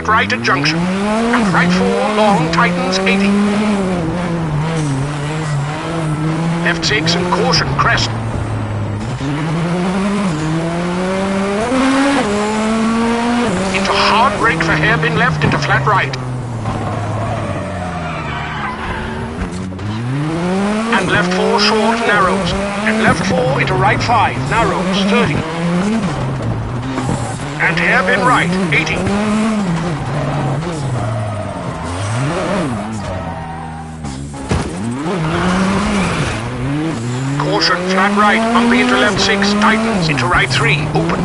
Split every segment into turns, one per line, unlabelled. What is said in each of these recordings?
flat right at junction. And right 4, long, tightens 80. Left 6 and caution, crest. Into hard brake for hairpin left into flat right. And left 4 short, narrows. And left 4 into right 5, narrows, 30. And hairpin right, 80. Right, bumpy into left 6, tightens, into right 3, open.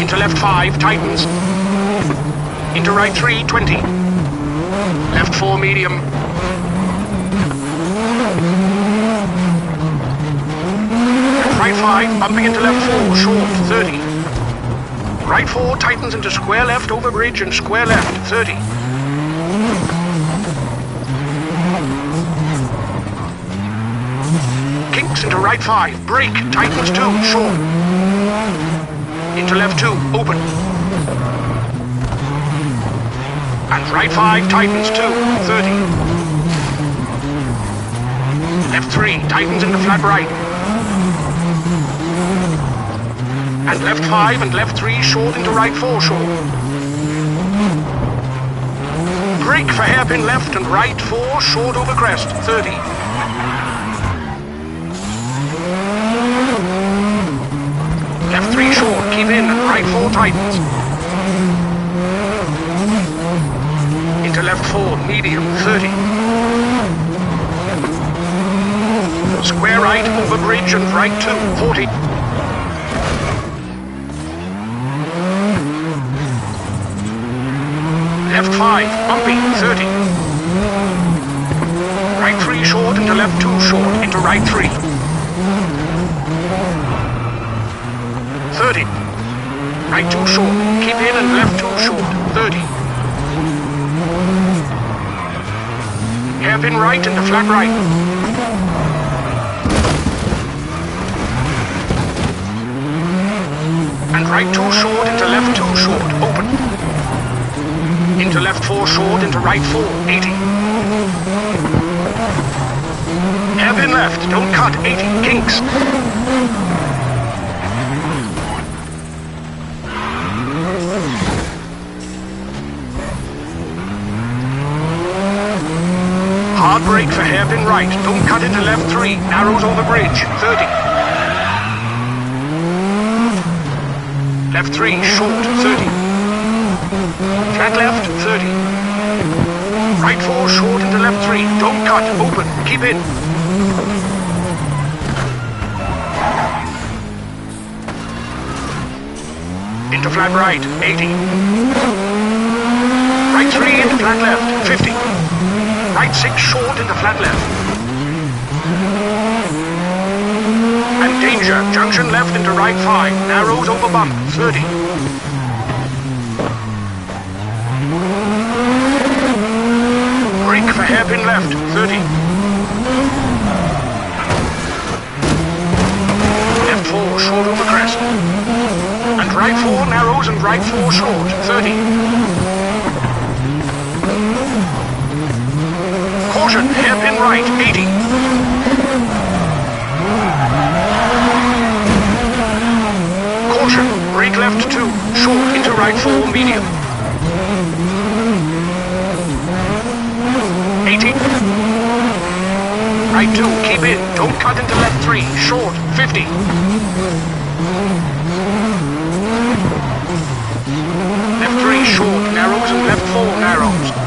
Into left 5, tightens. Into right 3, 20. Left 4, medium. Right 5, bumping into left 4, short, 30. Right 4, tightens into square left over bridge and square left, 30. Kinks into right 5, brake, tightens 2, short. Into left 2, open. And right 5, tightens 2, 30. Left 3, tightens into flat right. And left 5 and left 3, short into right 4, short. Brake for hairpin left and right 4, short over crest, 30. Left 3 in, right 4 tightens. Into left 4, medium, 30. Square right, over bridge and right 2, 40. Left 5, bumpy, 30. Right 3 short into left 2 short, into right 3. Right 2 short, keep in and left 2 short, 30. Hairpin right into flat right. And right 2 short into left 2 short, open. Into left 4 short, into right 4, 80. Hairpin left, don't cut, 80, kinks. Hard brake for hairpin right. Don't cut into left 3. Narrows over bridge. 30. Left 3. Short. 30. Flat left. 30. Right 4. Short into left 3. Don't cut. Open. Keep in. Into flat right. 80. Right 3 into flat left. 50. Right 6 short into flat left. And danger, junction left into right 5, narrows over bump, 30. Brake for hairpin left, 30. Left 4 short over crest. And right 4 narrows and right 4 short, 30. Caution, hairpin right, 80. Caution, brake left 2, short into right 4, medium. 80. Right 2, keep in, don't cut into left 3, short, 50. Left 3, short, narrows and left 4, narrows.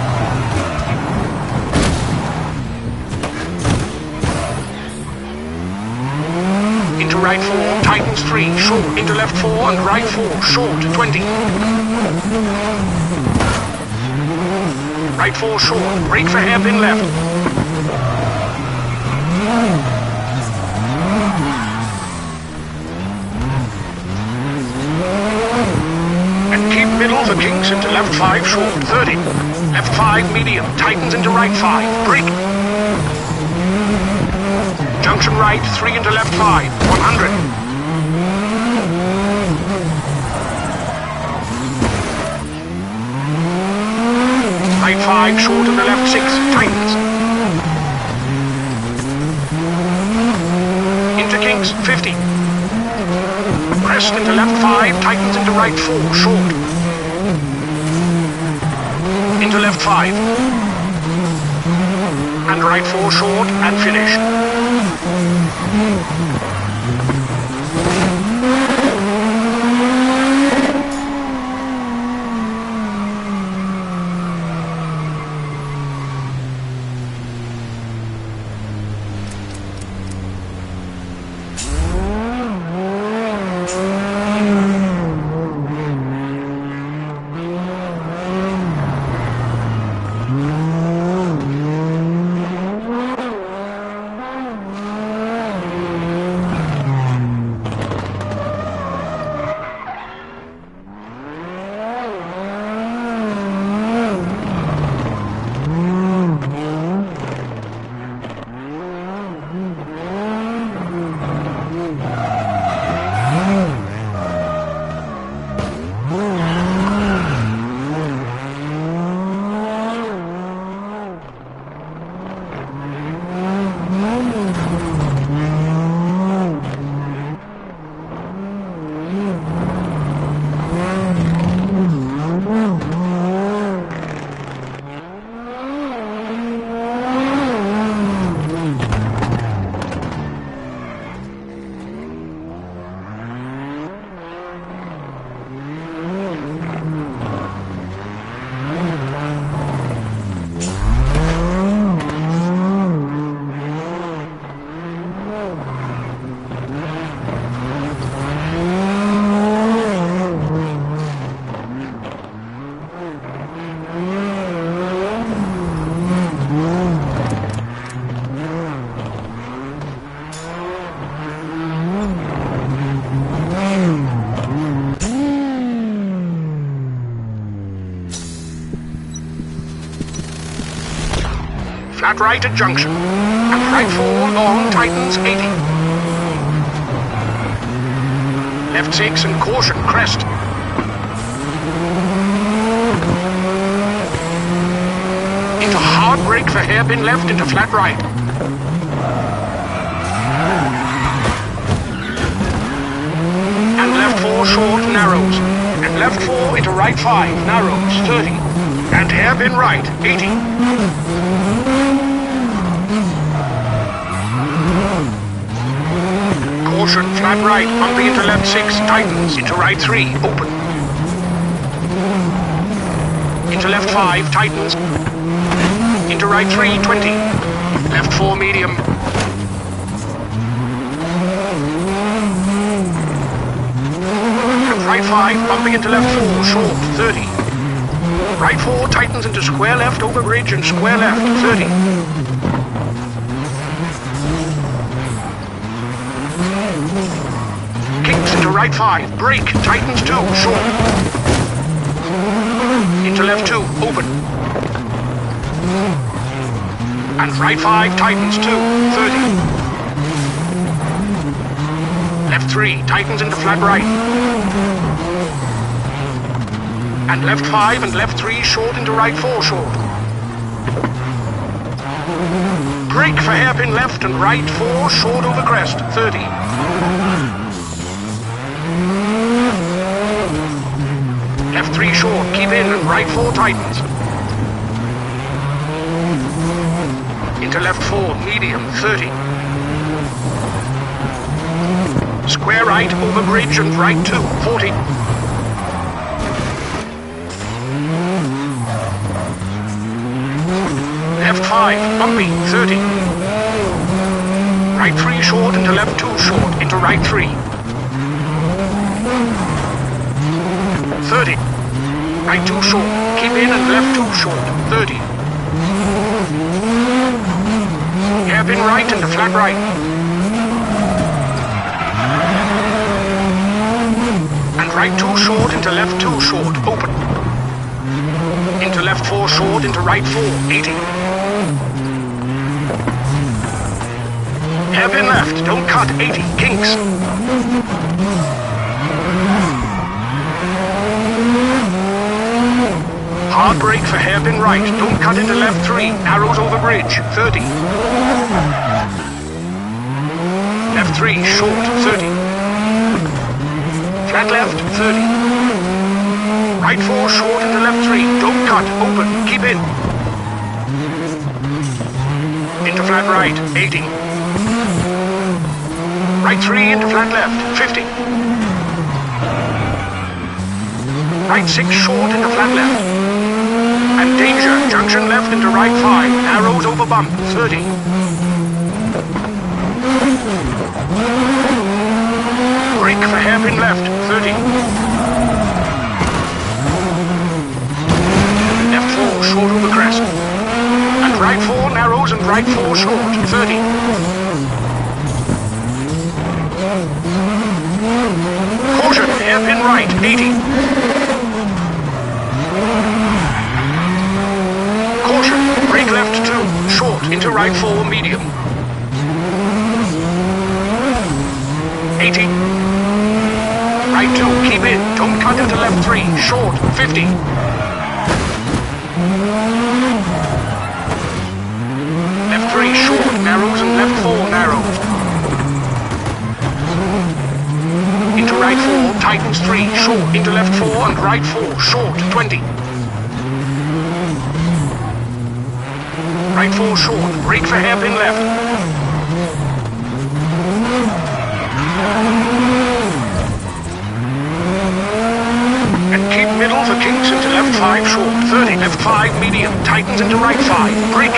Into right 4, tightens 3, short, into left 4 and right 4, short, 20. Right 4 short, brake for hairpin left. And keep middle for kinks into left 5 short, 30. Left 5 medium, tightens into right 5, brake. Junction right, 3 into left 5, 100. Right 5, short and the left 6, tightens. Into kinks, 50. Crest into left 5, tightens into right 4, short. Into left 5. And right 4 short and finish. Flat right at junction. And right 4 long tightens 80. Left 6 and caution crest. Into hard brake for hairpin left into flat right. And left 4 short narrows. And left 4 into right 5 narrows 30. And hairpin right 80. Caution, flat right, bumping into left 6, tightens, into right 3, open. Into left 5, tightens. Into right 3, 20. Left 4, medium. And right 5, bumping into left 4, short, 30. Right 4, tightens into square left, over bridge, and square left, 30. Right 5. Brake. Titans 2. Short. Into left 2. Open. And right 5. Titans 2. 30. Left 3. Tightens into flat right. And left 5 and left 3 short into right 4 short. Brake for hairpin left and right 4 short over crest. 30. 3 short, keep in right 4 tightens. Into left 4, medium, 30. Square right, over bridge and right 2, 40. Left 5, bumpy, 30. Right 3 short into left 2 short, into right 3. 30. Right two short. Keep in and left two short. 30. Have Hairpin right into flat right. And right two short into left two short. Open. Into left 4 short into right 4. 80. Have Hairpin left. Don't cut. 80. Kinks. Hard brake for hairpin right. Don't cut into left 3. Arrows over bridge. 30. Left 3, short. 30. Flat left. 30. Right 4, short into left 3. Don't cut. Open. Keep in. Into flat right. 80. Right 3 into flat left. 50. Right 6 short into flat left. And danger, junction left into right 5. Narrows over bump, 30. Brake for hairpin left, 30. Left 4 short over crest. And right 4 narrows and right 4 short, 30. Caution, hairpin right, 80. Caution, brake left 2, short into right 4, medium. 80. Right 2, keep in, don't cut into left 3, short, 50. Left 3, short, narrows and left 4, narrows. Into right 4, tightens 3, short, into left 4 and right 4, short, 20. Right 4 short, Brake for hairpin left. And keep middle for kinks into left 5 short, 30, left 5 medium, tightens into right 5, brake.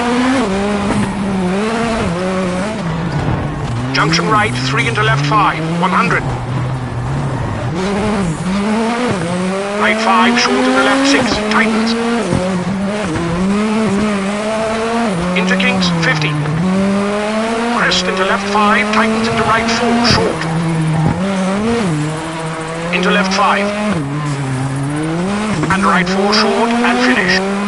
Junction right, 3 into left 5, 100. Right 5, short into left 6, tightens. Into kinks, 50. Crest into left 5, tightens into right 4, short. Into left 5. And right 4 short, and finish.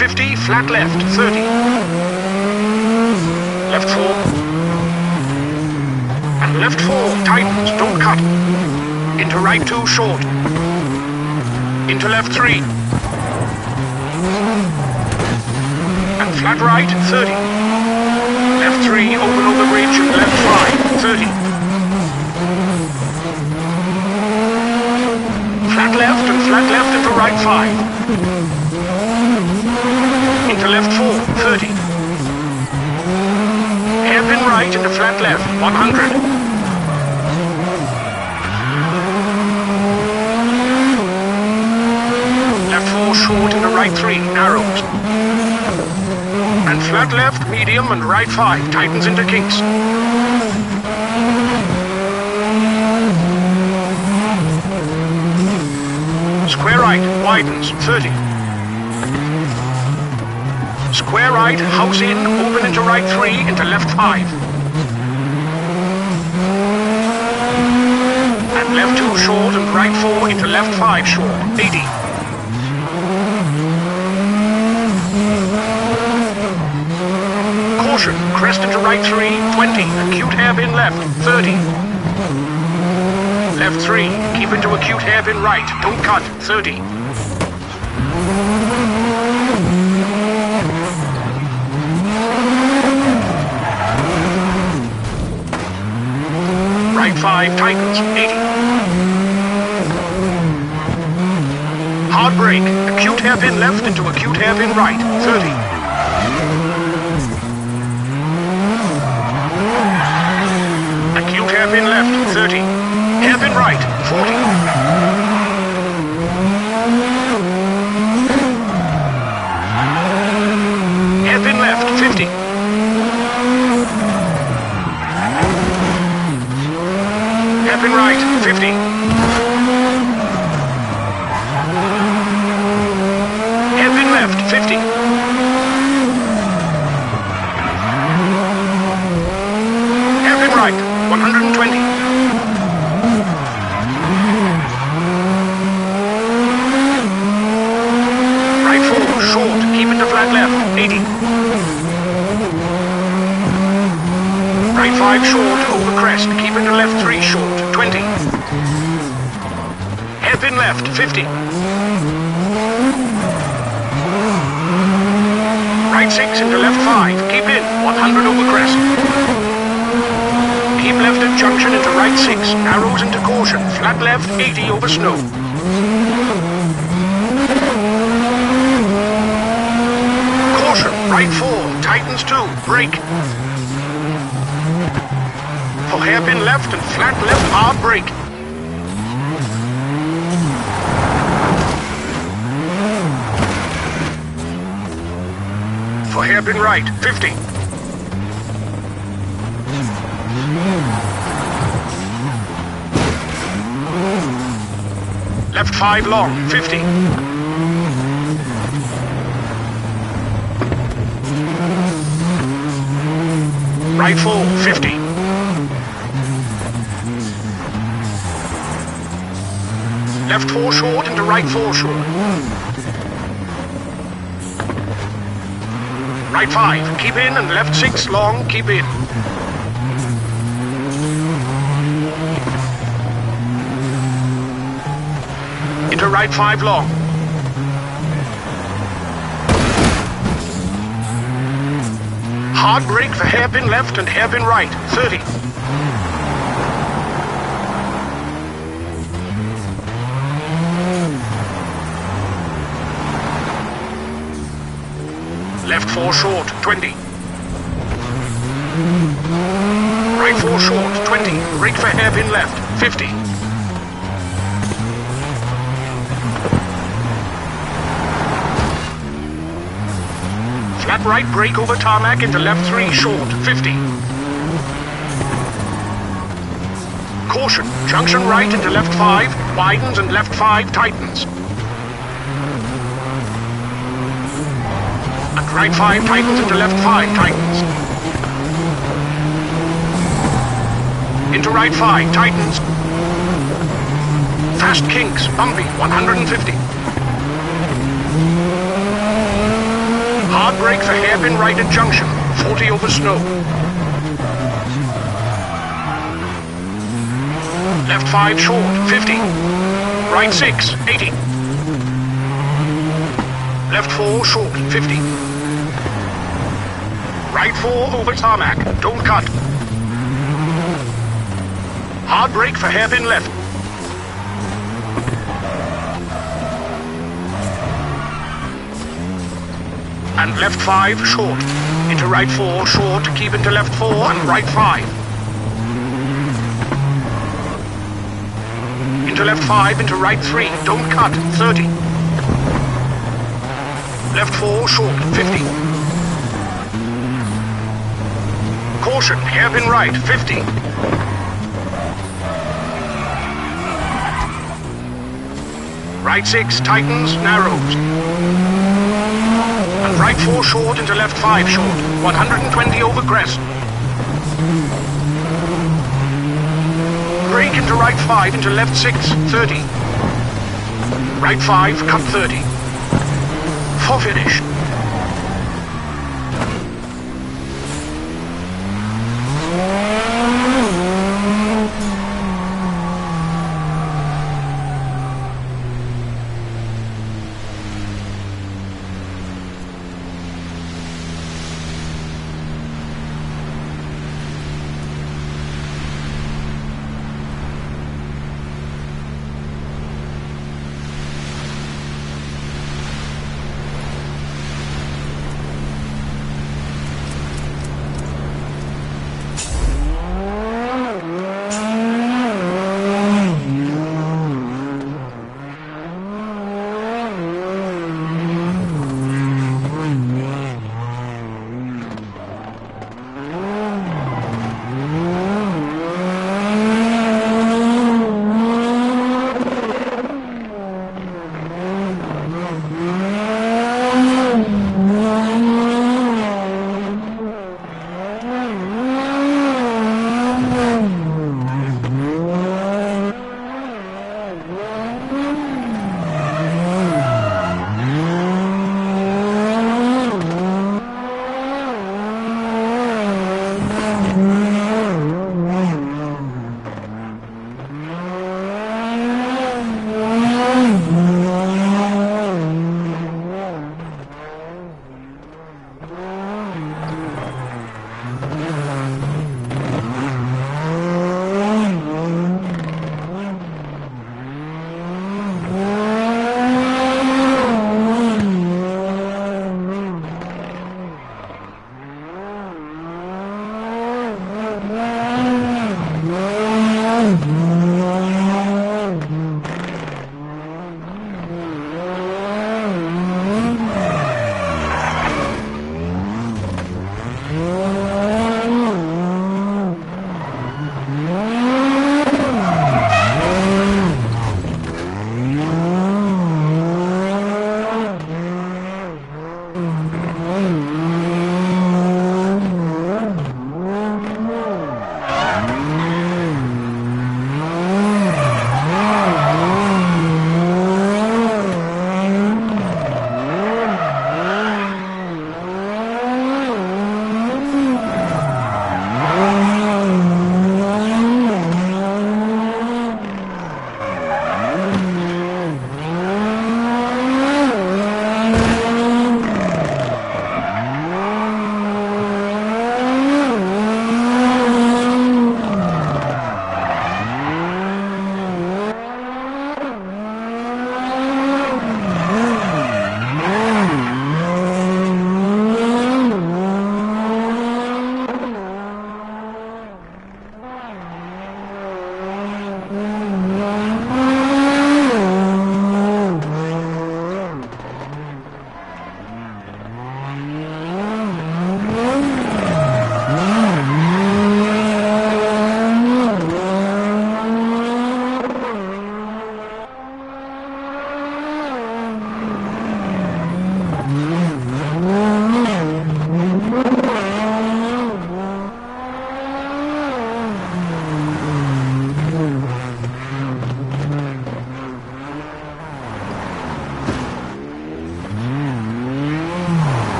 50, flat left, 30. Left 4. And left 4, tightens, don't cut. Into right 2, short. Into left 3. And flat right, 30. Left 3, open over bridge, left 5, 30. Flat left and flat left into right 5 into left 4, 30. Hairpin right into flat left, 100. Left 4 short into right 3, narrows. And flat left, medium, and right 5, tightens into kinks. Square right, widens, 30. Square right, house in, open into right three, into left five. And left two short and right four into left five short, 80. Caution, crest into right three, 20, acute hairpin left, 30. Left three, keep into acute hairpin right, don't cut, 30. Right 5, tightens, 80. Hard brake, acute hairpin left into acute hairpin right, 30. Acute hairpin left, 30. Hairpin right, 40. Hairpin left, 50. Hairpin right, 50. Hairpin left, 50. Hairpin right, 120. Right 4, short, keep it to flat left, 80. Right 5 short, over crest, keep it to left 3 short. 20. Hairpin left, 50. Right 6 into left 5. Keep in, 100 over crest. Keep left at junction into right 6. Narrows into caution. Flat left, 80 over snow. Caution, right 4. Tightens 2. Brake hairpin left and flat left hard brake. For hairpin right, 50. Left 5 long, 50. Right 4, 50. Left four short into right four short. Right five, keep in and left six long, keep in. Into right five long. Hard brake for hairpin left and hairpin right, 30. 4 short, 20. Right 4 short, 20. Brake for hairpin left, 50. Flat right brake over tarmac into left 3 short, 50. Caution, junction right into left 5, widens and left 5 tightens. Right 5 tightens into left 5 tightens. Into right 5 tightens. Fast kinks, bumpy, 150. Hard brake for hairpin right at junction. 40 over snow. Left 5 short, 50. Right 6, 80. Left 4 short, 50. Right 4 over tarmac. Don't cut. Hard brake for hairpin left. And left 5 short. Into right 4 short, keep into left 4 and right 5. Into left 5, into right 3. Don't cut. 30. Left 4 short, 50. Caution, hairpin right, 50. Right 6 tightens, narrows. And right 4 short into left 5 short. 120 over crest. Brake into right 5 into left 6, 30. Right 5, cut 30. For finish.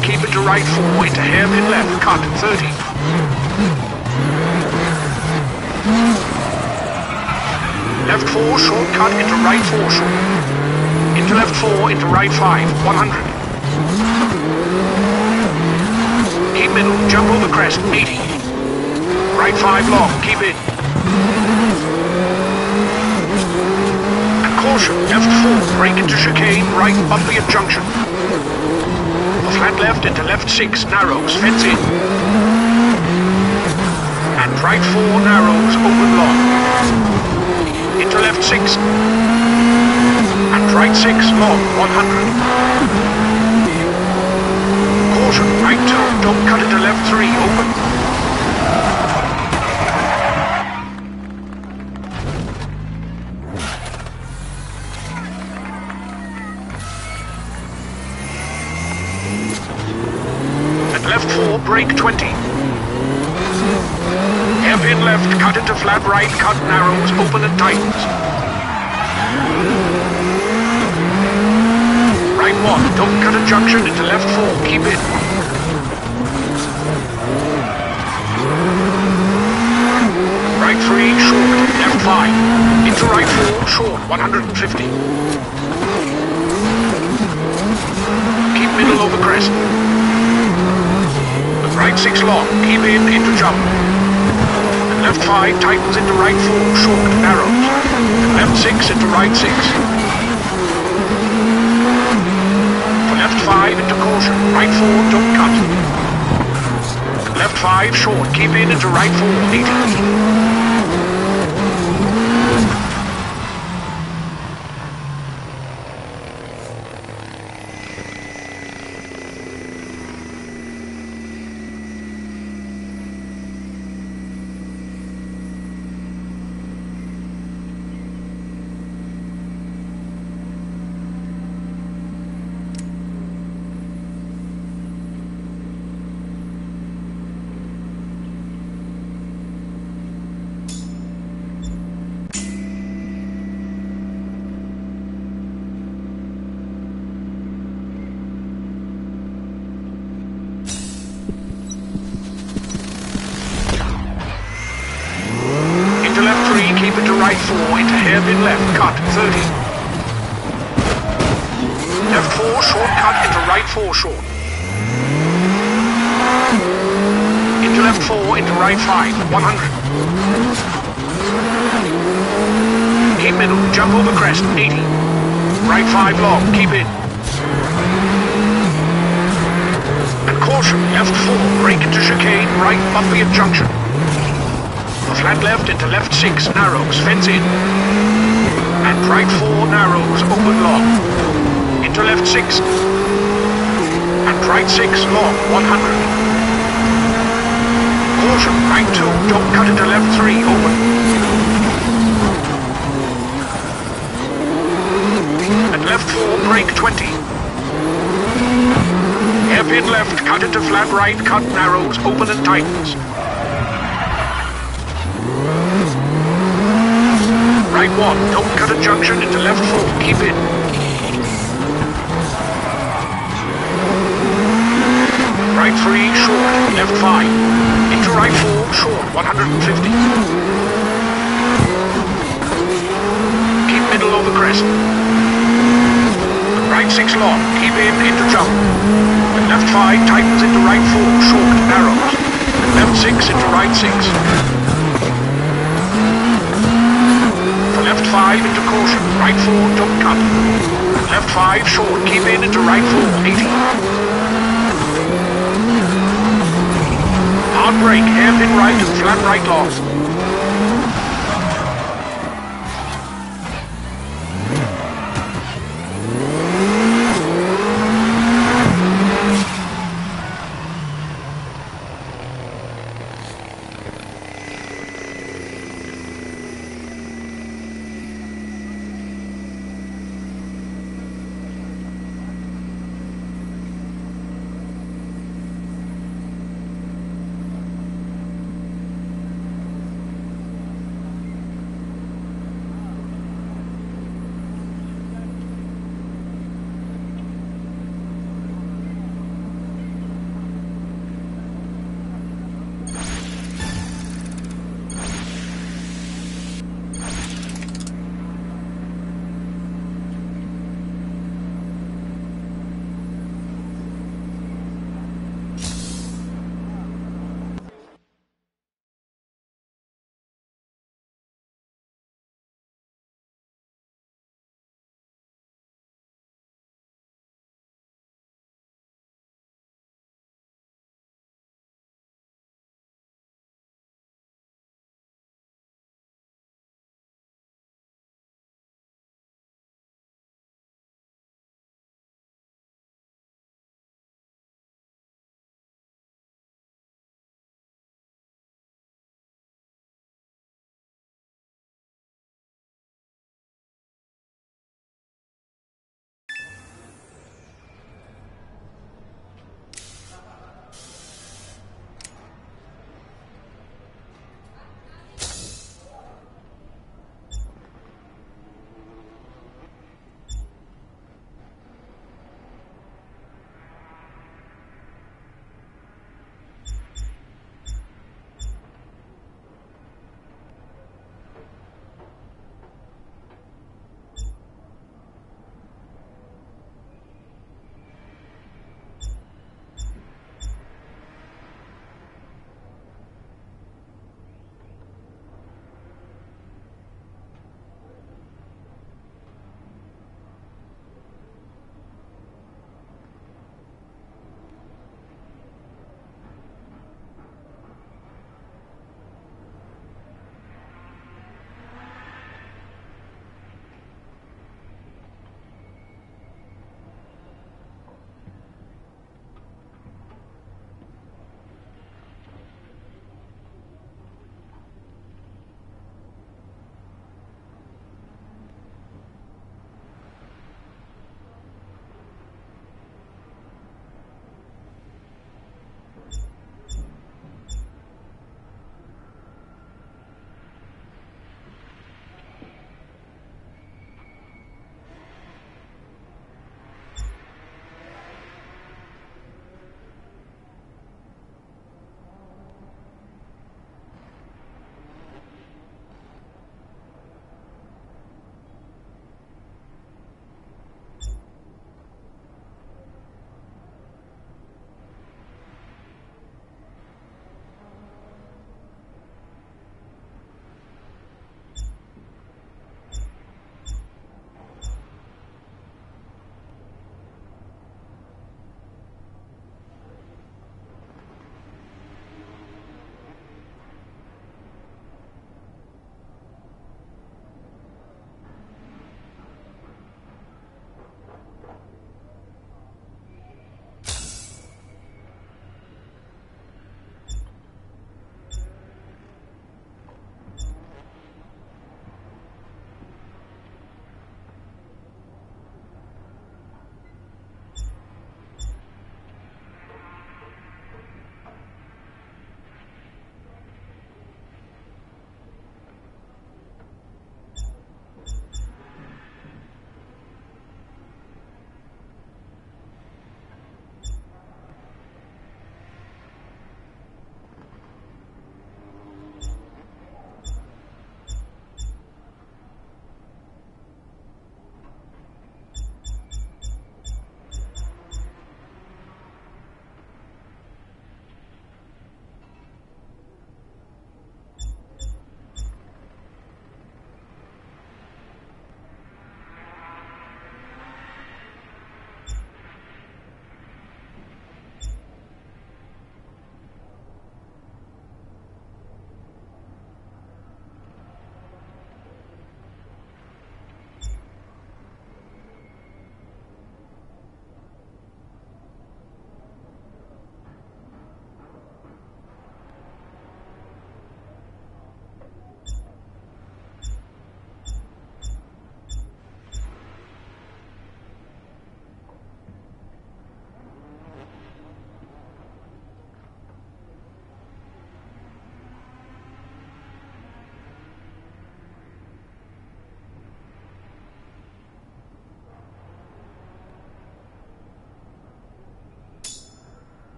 3, keep it to right 4, into hairpin left, cut, 30. Left 4, short cut, into right 4, short. Into left 4, into right 5, 100. Keep middle, jump over crest, 80. Right 5 long, keep it. And caution, left 4, brake into chicane, right bumpy at junction. Flat left into left 6, narrows, fence in. And right 4, narrows, open long into left 6. And right 6, long, 100. Caution, right 2, don't cut into left 3, open. Left 4, brake 20 hairpin left, cut into flat right, cut narrows, open and tightens. Right one, don't cut a junction into left four, keep it. Right three, short, left five. Into right four, short, 150. Keep middle over crest. Right six long, keep in, into jump. Left 5 tightens into right 4, short, narrows. Left 6 into right 6. For left 5 into caution, right 4, don't cut. Left 5 short, keep in into right 4, 80. right 4 into hairpin left, cut, 30. Left 4, short cut into right 4 short. Into left 4, into right 5, 100. Keep middle, jump over crest, 80. Right 5 long, keep in. And caution, left 4, brake into chicane, right bumpy at junction. Flat left into left 6, narrows, fence in. And right 4, narrows, open long. Into left 6. And right 6, long, 100. Caution, right 2, don't cut into left 3, open. And left 4, brake 20. Hairpin left, cut right, cut narrows, open and tightens. Right one, don't cut a junction into left four, keep in. Right three, short, left five. Into right four, short, 150. Keep middle over crest. Right six long, keep in, into jump. Left five tightens into right four, short, narrows. And left six into right six. Left 5 into caution. Right 4, don't cut. Left 5 short. Keep in into right 4, 80. Hard brake, hairpin right and flat right long.